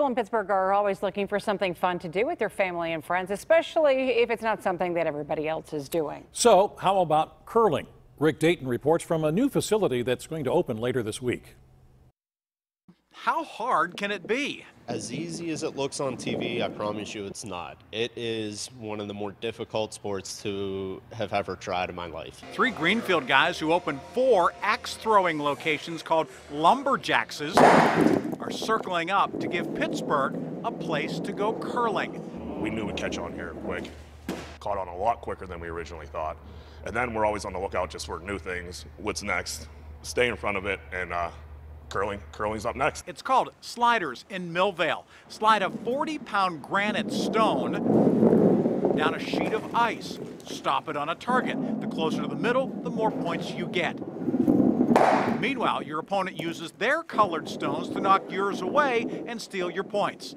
People in Pittsburgh are always looking for something fun to do with their family and friends, especially if it's not something that everybody else is doing. So, how about curling? Rick Dayton reports from a new facility that's going to open later this week. How hard can it be? As easy as it looks on TV, I promise you it's not. It is one of the more difficult sports to have ever tried in my life. Three Greenfield guys who opened four axe throwing locations called Lumberjaxes are circling up to give Pittsburgh a place to go curling. We knew we'd catch on here quick. Caught on a lot quicker than we originally thought. And then we're always on the lookout just for new things. What's next? Stay in front of it and uh, curling. Curling's up next. It's called Sliders in Millvale. Slide a 40 pound granite stone down a sheet of ice. Stop it on a target. The closer to the middle, the more points you get. Meanwhile, your opponent uses their colored stones to knock yours away and steal your points.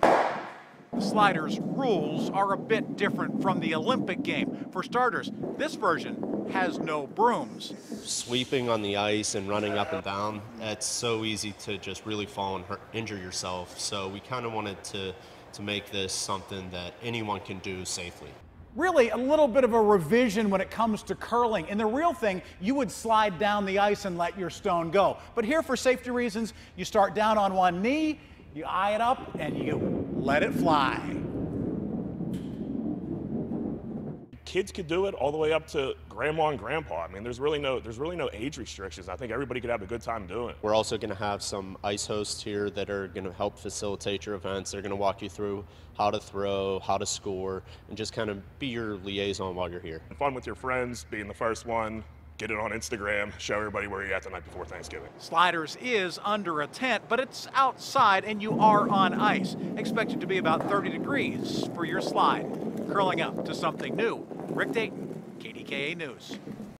The sliders rules are a bit different from the Olympic game. For starters, this version has no brooms. Sweeping on the ice and running up and down, it's so easy to just really fall and hurt, injure yourself. So we kind of wanted to, to make this something that anyone can do safely. Really, a little bit of a revision when it comes to curling. In the real thing, you would slide down the ice and let your stone go. But here, for safety reasons, you start down on one knee, you eye it up, and you let it fly. Kids could do it all the way up to grandma and grandpa. I mean, there's really no there's really no age restrictions. I think everybody could have a good time doing it. We're also going to have some ice hosts here that are going to help facilitate your events. They're going to walk you through how to throw, how to score, and just kind of be your liaison while you're here. Fun with your friends, being the first one, get it on Instagram, show everybody where you're at the night before Thanksgiving. Sliders is under a tent, but it's outside and you are on ice. Expected to be about 30 degrees for your slide. Curling up to something new. Rick Dayton, KDKA News.